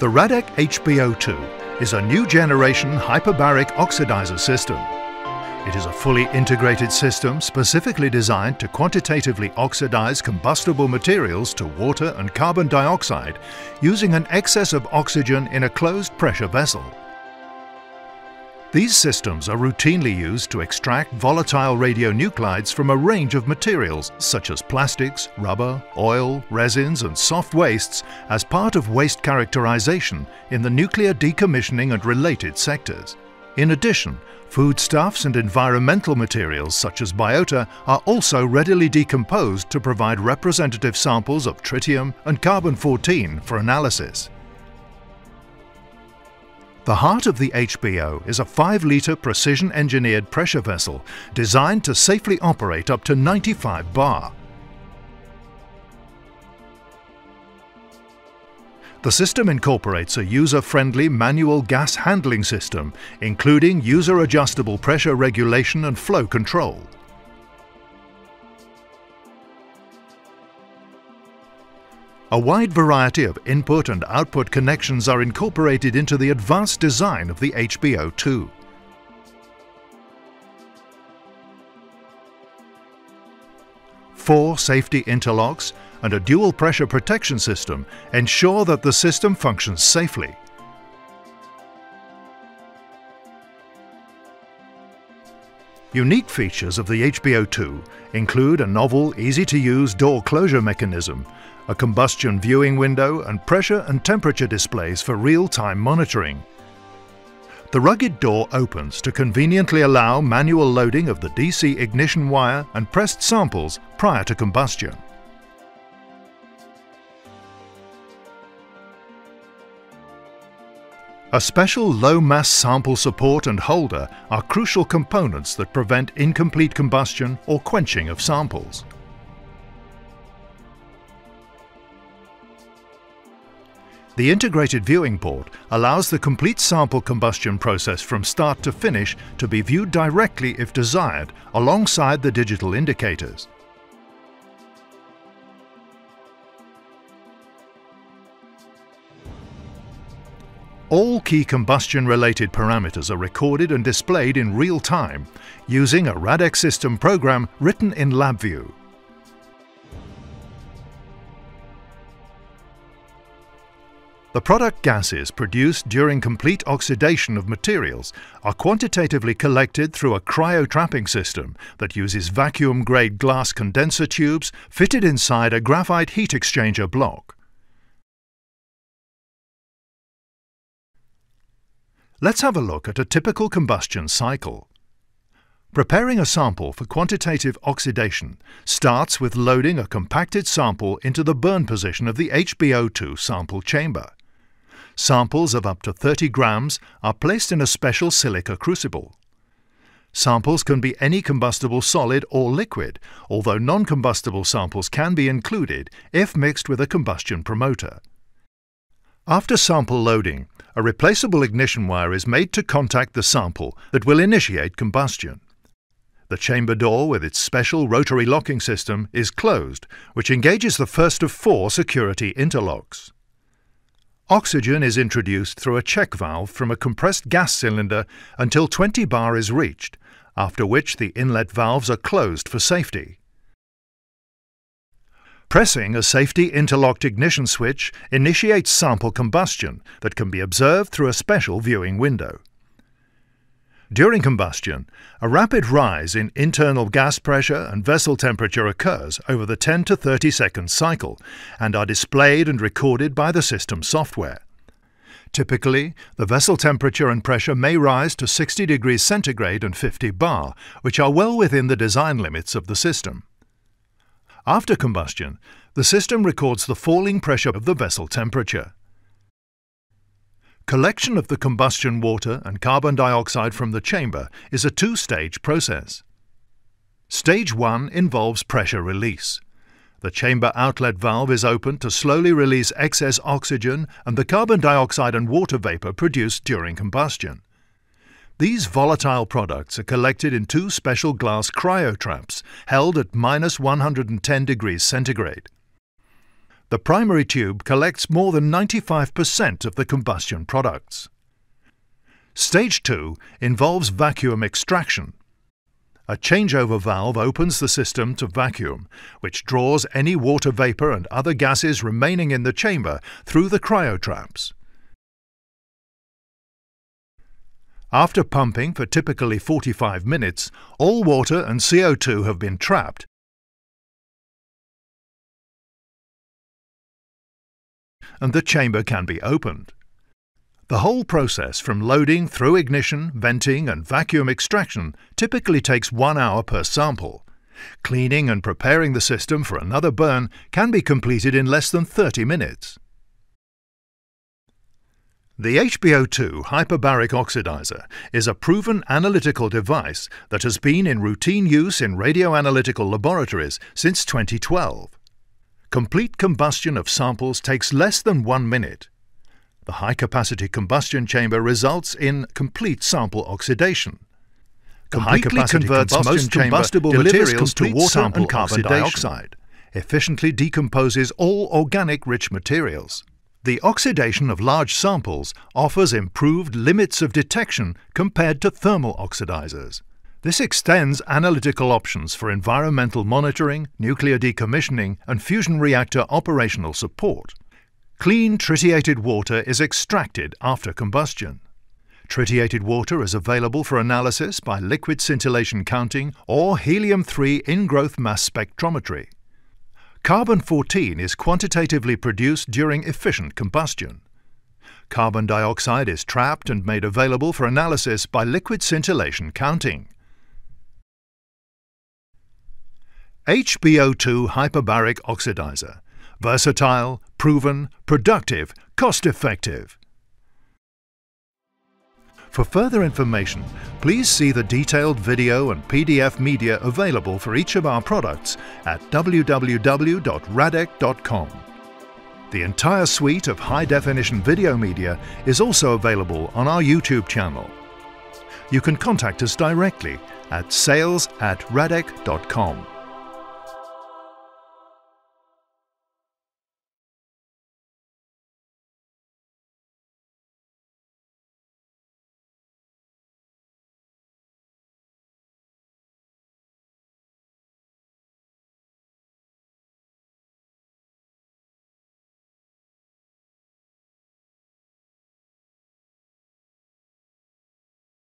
The Raddec HBO2 is a new generation hyperbaric oxidizer system. It is a fully integrated system specifically designed to quantitatively oxidize combustible materials to water and carbon dioxide using an excess of oxygen in a closed pressure vessel. These systems are routinely used to extract volatile radionuclides from a range of materials such as plastics, rubber, oil, resins and soft wastes as part of waste characterization in the nuclear decommissioning and related sectors. In addition, foodstuffs and environmental materials such as biota are also readily decomposed to provide representative samples of tritium and carbon-14 for analysis. The heart of the HBO is a 5-litre precision-engineered pressure vessel designed to safely operate up to 95 bar. The system incorporates a user-friendly manual gas handling system, including user-adjustable pressure regulation and flow control. A wide variety of input and output connections are incorporated into the advanced design of the HBO2. Four safety interlocks and a dual pressure protection system ensure that the system functions safely. Unique features of the HBO2 include a novel, easy-to-use door closure mechanism a combustion viewing window and pressure and temperature displays for real-time monitoring. The rugged door opens to conveniently allow manual loading of the DC ignition wire and pressed samples prior to combustion. A special low-mass sample support and holder are crucial components that prevent incomplete combustion or quenching of samples. The integrated viewing port allows the complete sample combustion process from start to finish to be viewed directly if desired alongside the digital indicators. All key combustion-related parameters are recorded and displayed in real time using a Raddec's system program written in LabVIEW. The product gases produced during complete oxidation of materials are quantitatively collected through a cryo-trapping system that uses vacuum-grade glass condenser tubes fitted inside a graphite heat exchanger block. Let's have a look at a typical combustion cycle. Preparing a sample for quantitative oxidation starts with loading a compacted sample into the burn position of the HBO2 sample chamber. Samples of up to 30 grams are placed in a special silica crucible. Samples can be any combustible solid or liquid, although non-combustible samples can be included if mixed with a combustion promoter. After sample loading, a replaceable ignition wire is made to contact the sample that will initiate combustion. The chamber door with its special rotary locking system is closed, which engages the first of four security interlocks. Oxygen is introduced through a check valve from a compressed gas cylinder until 20 bar is reached, after which the inlet valves are closed for safety. Pressing a safety interlocked ignition switch initiates sample combustion that can be observed through a special viewing window. During combustion, a rapid rise in internal gas pressure and vessel temperature occurs over the 10 to 30 second cycle and are displayed and recorded by the system software. Typically, the vessel temperature and pressure may rise to 60 degrees centigrade and 50 bar, which are well within the design limits of the system. After combustion, the system records the falling pressure of the vessel temperature. Collection of the combustion water and carbon dioxide from the chamber is a two-stage process. Stage 1 involves pressure release. The chamber outlet valve is opened to slowly release excess oxygen and the carbon dioxide and water vapor produced during combustion. These volatile products are collected in two special glass cryotraps held at minus 110 degrees centigrade. The primary tube collects more than 95% of the combustion products. Stage 2 involves vacuum extraction. A changeover valve opens the system to vacuum, which draws any water vapour and other gases remaining in the chamber through the cryotraps. After pumping for typically 45 minutes, all water and CO2 have been trapped and the chamber can be opened. The whole process from loading through ignition, venting and vacuum extraction typically takes one hour per sample. Cleaning and preparing the system for another burn can be completed in less than 30 minutes. The HBO2 hyperbaric oxidizer is a proven analytical device that has been in routine use in radioanalytical laboratories since 2012. Complete combustion of samples takes less than one minute. The high-capacity combustion chamber results in complete sample oxidation. Completely converts most combustible materials to water and carbon dioxide. Efficiently decomposes all organic rich materials. The oxidation of large samples offers improved limits of detection compared to thermal oxidizers. This extends analytical options for environmental monitoring, nuclear decommissioning and fusion reactor operational support. Clean tritiated water is extracted after combustion. Tritiated water is available for analysis by liquid scintillation counting or helium-3 in-growth mass spectrometry. Carbon-14 is quantitatively produced during efficient combustion. Carbon dioxide is trapped and made available for analysis by liquid scintillation counting. HBO2 hyperbaric oxidizer. Versatile, proven, productive, cost-effective. For further information, please see the detailed video and PDF media available for each of our products at www.raddec.com. The entire suite of high-definition video media is also available on our YouTube channel. You can contact us directly at sales at raddec.com.